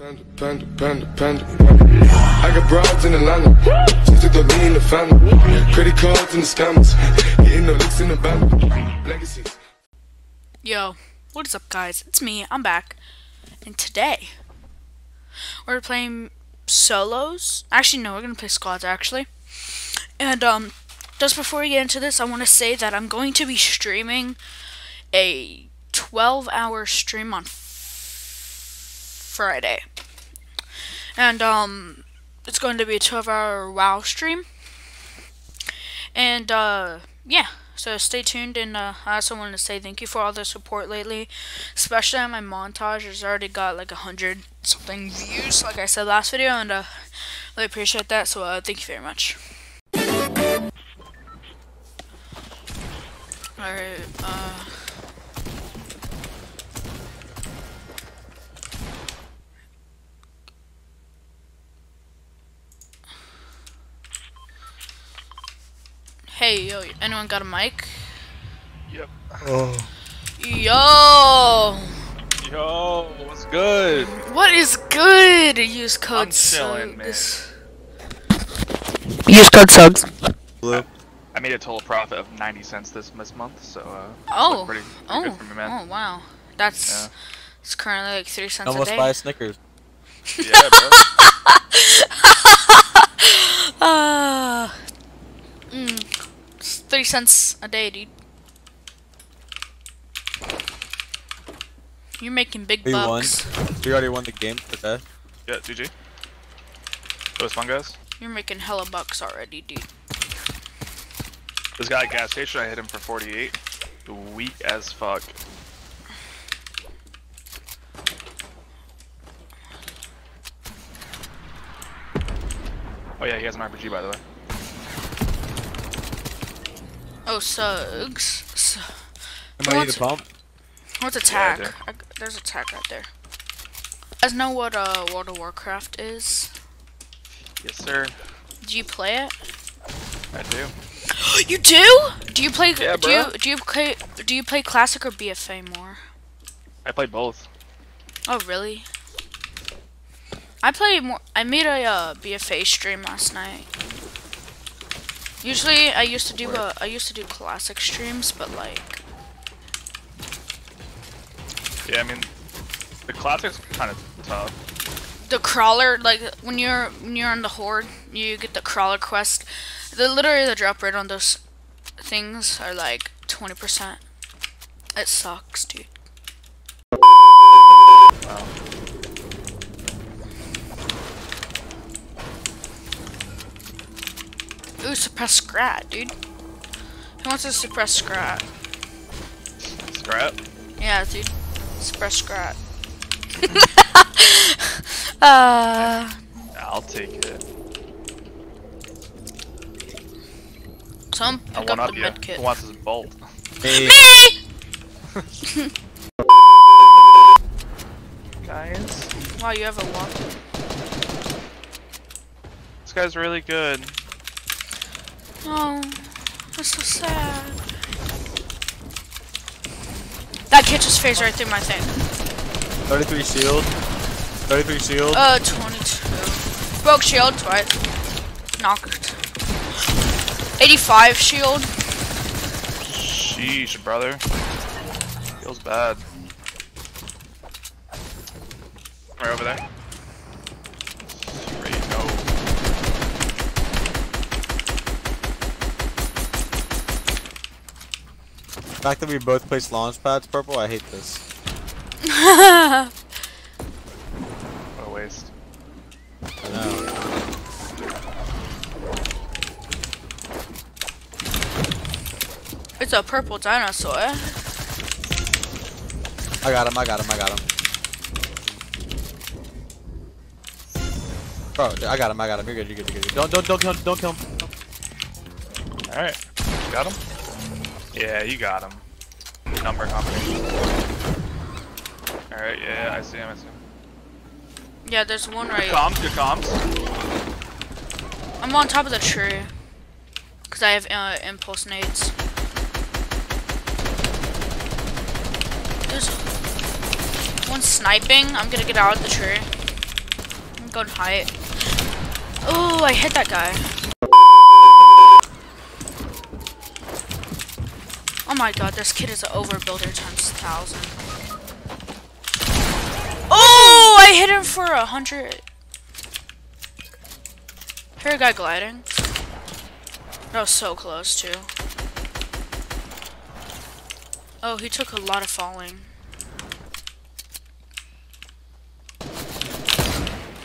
Panda, panda, panda, panda. I got broads in Atlanta. Just took the lean in the family. Credit cards and the scammers. Hitting the licks in the band. Legacies. Yo, what is up, guys? It's me. I'm back, and today we're playing solos. Actually, no, we're gonna play squads. Actually, and um, just before we get into this, I want to say that I'm going to be streaming a 12-hour stream on Friday, and um, it's going to be a 12-hour WoW stream, and uh, yeah. So stay tuned, and uh, I also want to say thank you for all the support lately, especially on my montage. It's already got like a hundred something views, like I said last video, and uh, really appreciate that. So uh, thank you very much. All right. Uh, hey, yo, anyone got a mic? Yep. Oh. Yo, Yo, what's good? what is good? Use code I'm chilling, man. Use code SUGS. Blue. I made a total profit of 90 cents this this month, so uh, Oh, pretty, pretty oh, good for me, man. oh, wow. That's Yeah. it's currently like three cents Almost a buy day. a Snickers. Yeah, bro. Ah, mm, it's three cents a day, dude. You're making big We won. bucks. We already won the game today. yeah, GG. It was fun, guys. You're making hella bucks already, dude. This guy at gas station, I hit him for 48. Weak as fuck. Oh yeah, he has an RPG by the way. Oh, Sugs. S- Am I need a pump? What's attack? there. I, there's attack right there. You guys know what uh, World of Warcraft is? Yes, sir. Do you play it? I do. You do? Do you play? Yeah, do you bro. do you play? Do you play classic or BFA more? I play both. Oh really? I play more. I made a uh, BFA stream last night. Usually, I used to do uh, I used to do classic streams, but like, Yeah, I mean, the classic's kind of tough. the crawler, like when you're when you're on the horde, you get the crawler quest. The literally the drop rate on those things are like twenty percent. It sucks, dude. Wow. Ooh, suppress scrat, dude. Who wants to suppress scrat? Scrap. Yeah, dude. Suppress scrat. uh, I'll take it. some I pick one up up the you. med kit. Who wants his bolt? Hey, Me! Guys, Wow, you have a walk. this guy's really good. Oh, that's so sad. That kid just phased right through my thing. 33 shield. 33 shield. Uh, 22. Broke shield twice. Knocked. 85 shield. Sheesh, brother. Feels bad. Right over there. Straight no. The fact that we both placed launch pads purple, I hate this. What a waste. I know. It's a purple dinosaur. I got him, I got him, I got him. Bro, I got him, I got him. You're good, you're good, you're good. Don't, don't, don't kill him, don't kill him. Alright. Got him? Yeah, you got him. Number combination. Alright, yeah, I see him, I see him. Yeah, there's one right. Good comms, good comms. I'm on top of the tree. Because I have uh, impulse nades. There's one sniping. I'm gonna get out of the tree. I'm going to hide. Oh, I hit that guy. Oh my god, this kid is an overbuilder times a thousand. Oh, I hit him for a hundred. Hear a guy gliding. That was so close too. Oh, he took a lot of falling.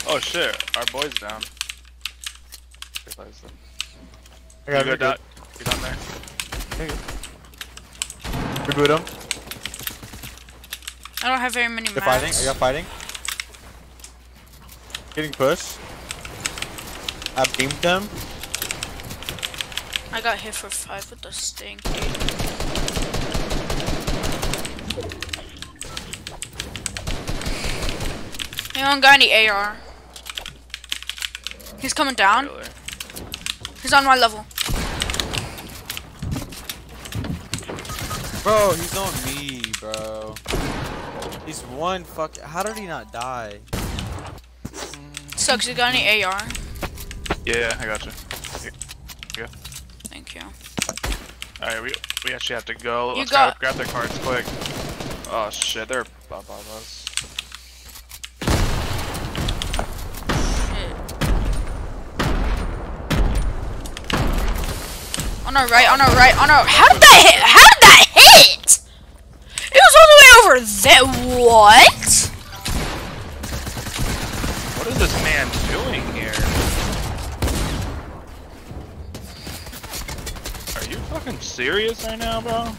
Oh shit, our boy's down. Realize that. I You got go it. down, you down there. Reboot him. I don't have very many They're fighting. mats. I got fighting. Getting pushed. I beamed them. I got hit for five with the stinky. Anyone got any AR? He's coming down. He's on my level. Bro, he's on me, bro. He's one fuck. How did he not die? Sucks. You got any AR? Yeah, yeah, I got you. Yeah. Thank you. Alright, we we actually have to go. You Let's got- grab, grab their cards quick. Oh shit, they're above us. Shit. On our right. On our right. On our. How did that hit? How did that hit? It was over there. What? What is this man doing here? Are you fucking serious right now, bro?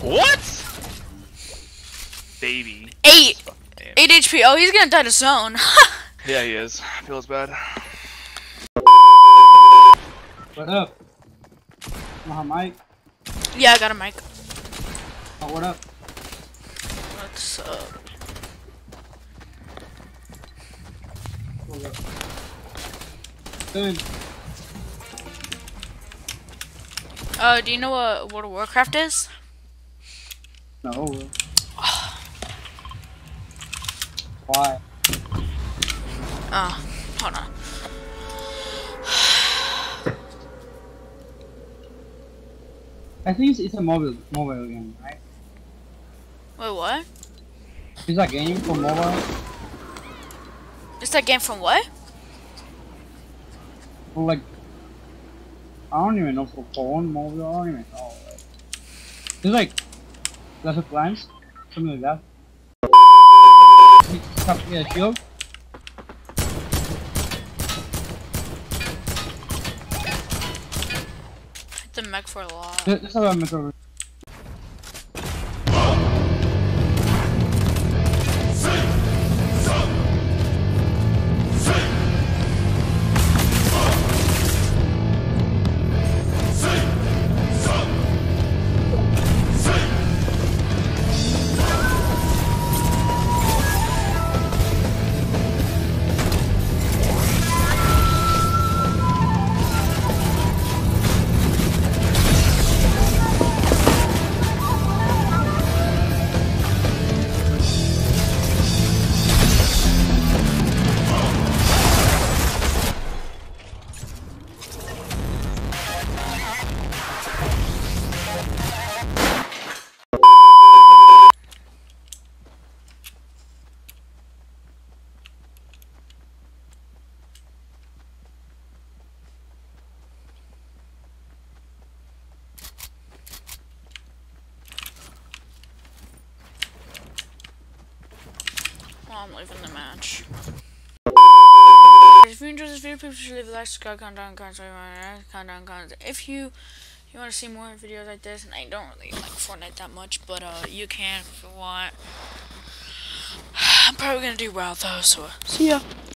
What? Baby. Eight. Fucking man. Eight HP. Oh, he's gonna die to zone. Yeah, he is. Feels bad. What up? You know how Mike? yeah, I got a mic. Oh, what up? What's up? What up? Dude, Uh, do you know what World of Warcraft is? no. Why? Oh, hold on. I think it's, it's a mobile mobile game, right? Wait, what? It's a game for mobile. It's that game from what? Like, I don't even know for phone, mobile. I don't even know. It's like Clash of Clans, something like that. Yeah, shield. Hit the mech for a lot. This this is how I I'm leaving the match. If you enjoyed this video, please leave a like, subscribe, comment down, comment, comment down, comment. If you you want to see more videos like this, and I don't really like Fortnite that much, but uh, you can if you want. I'm probably gonna do well though, so see ya.